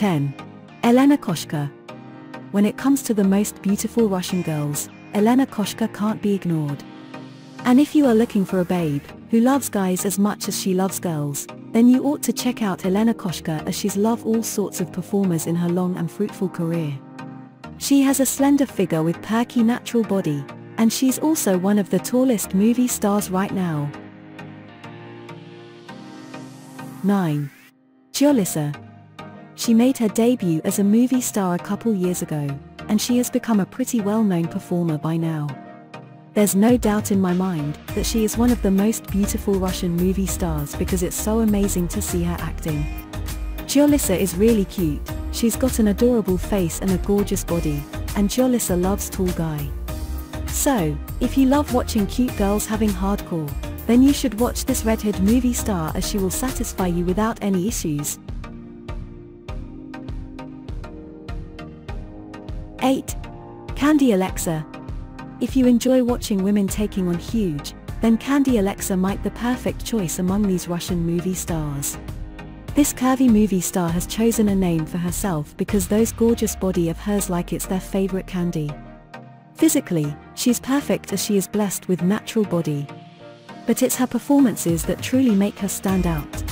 10. Elena Koshka. When it comes to the most beautiful Russian girls, Elena Koshka can't be ignored. And if you are looking for a babe, who loves guys as much as she loves girls, then you ought to check out Elena Koshka as she's loved all sorts of performers in her long and fruitful career. She has a slender figure with perky natural body, and she's also one of the tallest movie stars right now. 9. Jia Lissa. She made her debut as a movie star a couple years ago, and she has become a pretty well-known performer by now. There's no doubt in my mind that she is one of the most beautiful Russian movie stars because it's so amazing to see her acting. Jia Lissa is really cute, she's got an adorable face and a gorgeous body, and Jia Lissa loves tall guy. So, if you love watching cute girls having hardcore, then you should watch this redhead movie star as she will satisfy you without any issues. 8. Candy Alexa. If you enjoy watching women taking on huge, then Candy Alexa might the perfect choice among these Russian movie stars. This curvy movie star has chosen a name for herself because those gorgeous body of hers like it's their favorite candy. Physically, she's perfect as she is blessed with natural body. But it's her performances that truly make her stand out.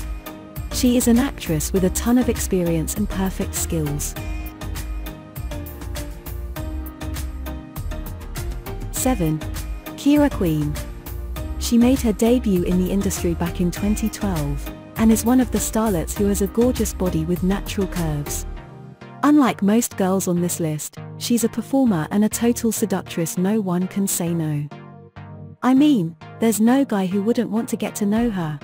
She is an actress with a ton of experience and perfect skills. 7. Kira Queen. She made her debut in the industry back in 2012, and is one of the starlets who has a gorgeous body with natural curves. Unlike most girls on this list, she's a performer and a total seductress no one can say no. I mean, there's no guy who wouldn't want to get to know her.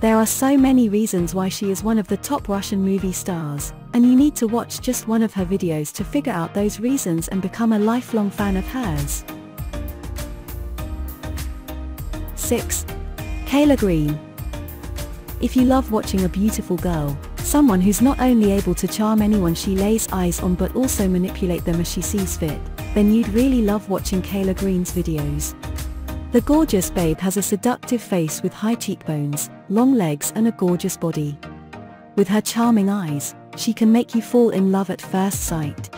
There are so many reasons why she is one of the top Russian movie stars, and you need to watch just one of her videos to figure out those reasons and become a lifelong fan of hers. 6. Kayla Green. If you love watching a beautiful girl, someone who's not only able to charm anyone she lays eyes on but also manipulate them as she sees fit, then you'd really love watching Kayla Green's videos. The gorgeous babe has a seductive face with high cheekbones, long legs and a gorgeous body. With her charming eyes, she can make you fall in love at first sight.